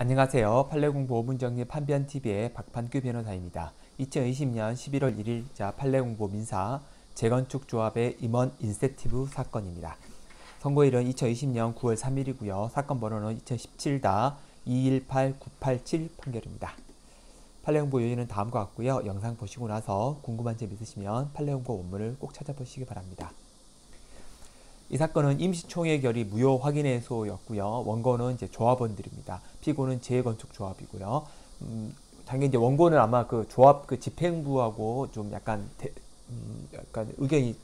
안녕하세요. 판례공부 5분 정리 판변TV의 박판규 변호사입니다. 2020년 11월 1일자 판례공부 민사 재건축 조합의 임원 인센티브 사건입니다. 선고일은 2020년 9월 3일이고요. 사건 번호는 2017-218987 판결입니다. 판례공부 요인은 다음과 같고요. 영상 보시고 나서 궁금한 점 있으시면 판례공부 원문을 꼭 찾아보시기 바랍니다. 이 사건은 임시총회결의 무효 확인해소였고요. 원고는 이제 조합원들입니다. 피고는 재건축 조합이고요. 음, 당연히 이제 원고는 아마 그 조합 그 집행부하고 좀 약간 대, 음, 약간 의견이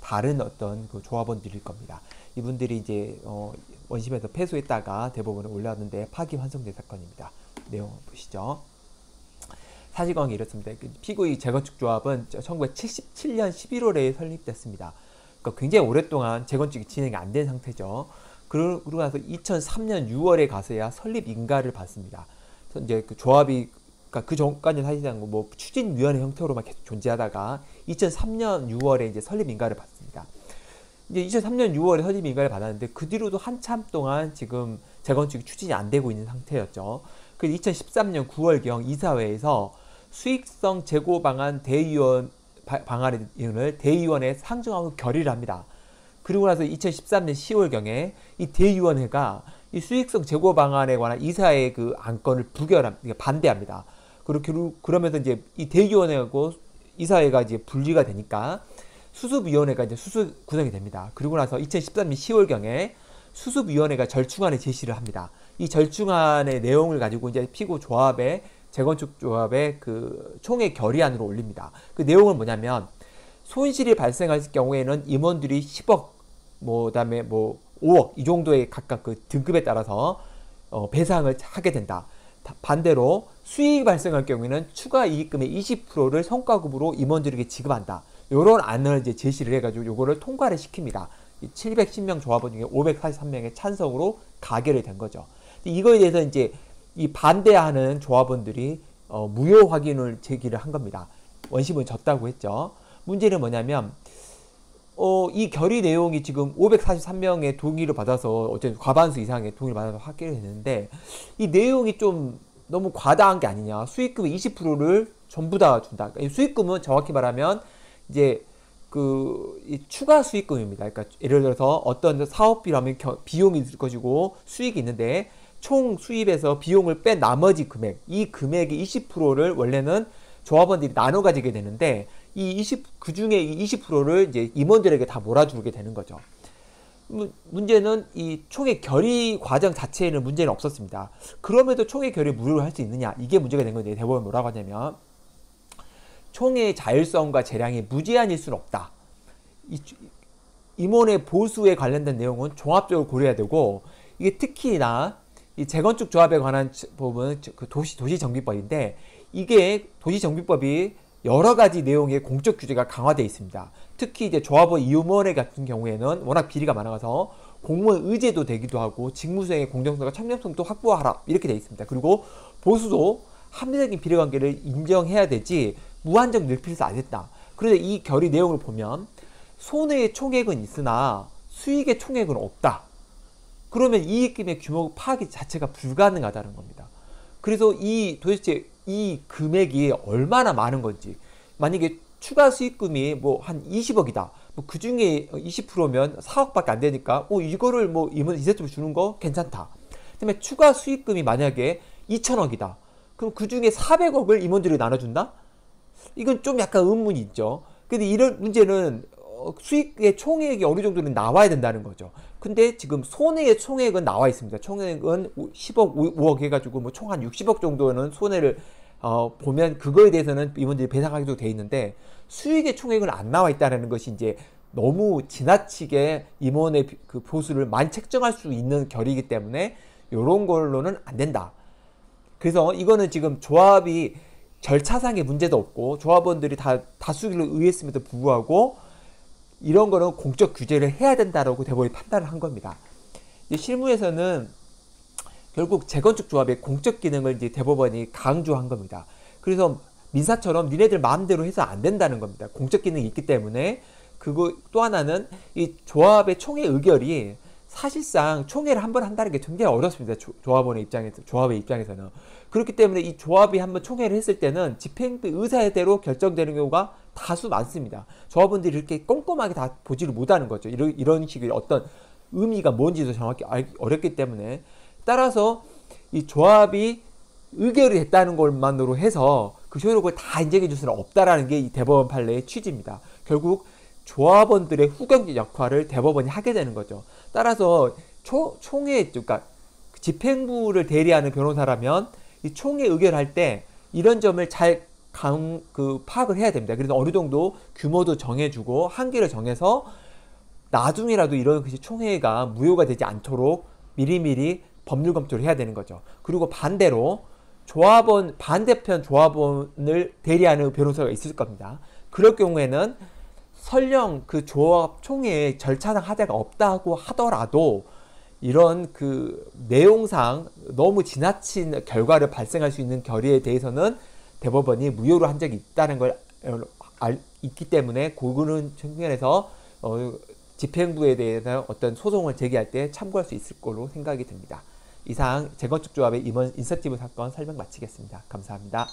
다른 어떤 그 조합원들일 겁니다. 이분들이 이제 어, 원심에서 패소했다가 대법원에 올라왔는데 파기 환송된 사건입니다. 내용 보시죠. 사실관계 이렇습니다. 그 피고의 재건축 조합은 1977년 11월에 설립됐습니다. 그러니까 굉장히 오랫동안 재건축이 진행이 안 된 상태죠. 그러고 나서 2003년 6월에 가서야 설립 인가를 받습니다. 이제 그 조합이 그 전까지는 사실상 뭐 추진위원회 형태로만 계속 존재하다가 2003년 6월에 이제 설립 인가를 받습니다. 이제 2003년 6월에 설립 인가를 받았는데 그 뒤로도 한참 동안 지금 재건축이 추진이 안 되고 있는 상태였죠. 그 2013년 9월경 이사회에서 수익성 재고 방안 대의원 방안을 대의원에 상정하고 결의를 합니다. 그리고 나서 2013년 10월경에 이 대의원회가 이 수익성 재고 방안에 관한 이사의 그 안건을 부결함, 그러니까 반대합니다. 그렇게 그러면서 이제 이 대의원회하고 이사회가 이제 분리가 되니까 수습위원회가 이제 수습 구성이 됩니다. 그리고 나서 2013년 10월경에 수습위원회가 절충안을 제시를 합니다. 이 절충안의 내용을 가지고 이제 피고 조합에 재건축 조합의 그 총회 결의안으로 올립니다. 그 내용은 뭐냐면 손실이 발생할 경우에는 임원들이 10억 뭐 그다음에 뭐 5억 이 정도의 각각 그 등급에 따라서 어, 배상을 하게 된다. 반대로 수익이 발생할 경우에는 추가 이익금의 20%를 성과급으로 임원들에게 지급한다. 이런 안을 이제 제시를 해가지고 요거를 통과를 시킵니다. 710명 조합원 중에 543명의 찬성으로 가결이 된 거죠. 이거에 대해서 이제 이 반대하는 조합원들이 어, 무효 확인을 제기를 한 겁니다. 원심은 졌다고 했죠. 문제는 뭐냐면 어, 이 결의 내용이 지금 543명의 동의를 받아서 어쨌든 과반수 이상의 동의를 받아서 확결이 됐는데 이 내용이 좀 너무 과다한 게 아니냐. 수익금의 20%를 전부 다 준다. 수익금은 정확히 말하면 이제 그 추가 수익금입니다. 그러니까 예를 들어서 어떤 사업비라면 비용이 있을 것이고 수익이 있는데 총 수입에서 비용을 뺀 나머지 금액, 이 금액의 20%를 원래는 조합원들이 나눠 가지게 되는데 이 20, 그 중에 이 20%를 이제 임원들에게 다 몰아주게 되는 거죠. 문제는 이 총회 결의 과정 자체에는 문제는 없었습니다. 그럼에도 총회 결의 무효를 할 수 있느냐 이게 문제가 된 건데 대법원 뭐라고 하냐면 총회의 자율성과 재량이 무제한일 수는 없다. 이, 임원의 보수에 관련된 내용은 종합적으로 고려해야 되고 이게 특히나 이 재건축 조합에 관한 부분 그 도시 도시 정비법인데 이게 도시 정비법이 여러 가지 내용의 공적 규제가 강화되어 있습니다. 특히 이제 조합원 이용원회 같은 경우에는 워낙 비리가 많아서 공무원 의제도 되기도 하고 직무수행의 공정성과 청렴성도 확보하라 이렇게 되어 있습니다. 그리고 보수도 합리적인 비례관계를 인정해야 되지 무한정 늘필수 안 됐다. 그런데 이 결의 내용을 보면 손해의 총액은 있으나 수익의 총액은 없다. 그러면 이익금의 규모 파악이 자체가 불가능하다는 겁니다. 그래서 이 도대체 이 금액이 얼마나 많은 건지 만약에 추가 수익금이 뭐 한 20억이다. 뭐 그 중에 20%면 4억밖에 안 되니까 어 이거를 뭐 이번 이세트로 주는 거 괜찮다. 그다음에 추가 수익금이 만약에 2천억이다. 그럼 그 중에 400억을 임원들이 나눠준다? 이건 좀 약간 의문이 있죠. 근데 이런 문제는 어, 수익의 총액이 어느 정도는 나와야 된다는 거죠. 근데 지금 손해의 총액은 나와 있습니다. 총액은 10억, 5억 해가지고 뭐 총 한 60억 정도는 손해를 어, 보면 그거에 대해서는 이분들이 배상하기도 돼 있는데 수익의 총액은 안 나와 있다는 것이 이제 너무 지나치게 임원의 그 보수를 많이 책정할 수 있는 결이기 때문에 이런 걸로는 안 된다. 그래서 이거는 지금 조합이 절차상의 문제도 없고 조합원들이 다 다수결로 의했음에도 불구하고 이런 거는 공적 규제를 해야 된다라고 대법원이 판단을 한 겁니다. 실무에서는 결국 재건축 조합의 공적 기능을 이제 대법원이 강조한 겁니다. 그래서 민사처럼 니네들 마음대로 해서 안 된다는 겁니다. 공적 기능이 있기 때문에 그거 또 하나는 이 조합의 총회 의결이 사실상 총회를 한 번 한다는 게 굉장히 어렵습니다. 조, 조합원의 입장에서 조합의 입장에서는 그렇기 때문에 이 조합이 한번 총회를 했을 때는 집행부 의사대로 결정되는 경우가 다수 많습니다. 조합원들이 이렇게 꼼꼼하게 다 보지를 못하는 거죠. 이런 이런 식의 어떤 의미가 뭔지도 정확히 알기 어렵기 때문에 따라서 이 조합이 의결이 됐다는 것만으로 해서 그 효력을 다 인정해 줄 수는 없다라는 게 이 대법원 판례의 취지입니다. 결국 조합원들의 후견 역할을 대법원이 하게 되는 거죠. 따라서 초, 총회 그러니까 집행부를 대리하는 변호사라면 이 총회 의결할 때 이런 점을 잘 강, 그 파악을 해야 됩니다. 그래서 어느 정도 규모도 정해주고 한계를 정해서 나중에라도 이런 것이 총회가 무효가 되지 않도록 미리미리 법률 검토를 해야 되는 거죠. 그리고 반대로 조합원 반대편 조합원을 대리하는 변호사가 있을 겁니다. 그럴 경우에는 설령 그 조합 총회에 절차상 하자가 없다고 하더라도 이런 그 내용상 너무 지나친 결과를 발생할 수 있는 결의에 대해서는 대법원이 무효로 한 적이 있다는 걸 알, 있기 때문에 그거는 측면에서 어, 집행부에 대해서 어떤 소송을 제기할 때 참고할 수 있을 거로 생각이 듭니다. 이상 재건축 조합의 임원 인센티브 사건 설명 마치겠습니다. 감사합니다.